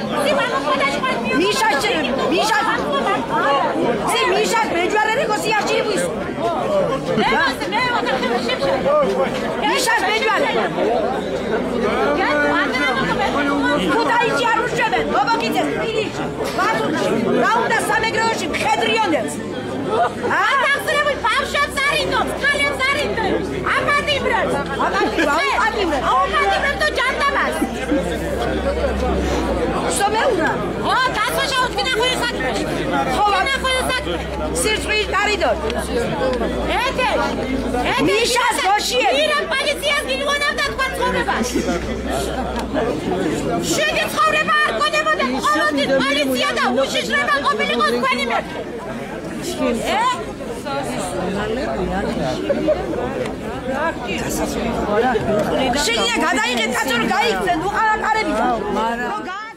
Спасибо. და ზოგიერთი მოუვიან დინებს რომ უნდა დახოლე სოდინ გუმორში შეუძა. მამი შავსრებო ძაი მამი გამომორცი და ადი ჯერ მიწი ზოგიერთი ბერა გუმორში შეუძა დინებს დახოლე მიშა მიშა ზე მიშა მეჯვარები გოსიაში იბის მიშა მეჯვარე ქუთაისში არ უშვებენ მოგოგიწეს პირიში ბათუმში რა უნდა სამეგრელოში მხედრიონებს? აა დახსნებული ბავშვებს არინდობს ქალებს არინდობს ამადიბრებს. ამადიბრებს? ამადიბრებს? და ჯანდაბას სომეურა ხო სირწვის კარიდორ ეთე ეთე მიშას გოშიე მირა პოლიციას გიგონავდა თქვა ცხოვრებას შეგი ცხოვრება არ კონებოდა ყოველთვის პოლიცია და უშიშრება ყოფილიყო თქვენი მე ე შეგია გადაიღეთ კაცო რომ გაიქცენ უყარა კარები მაგრამ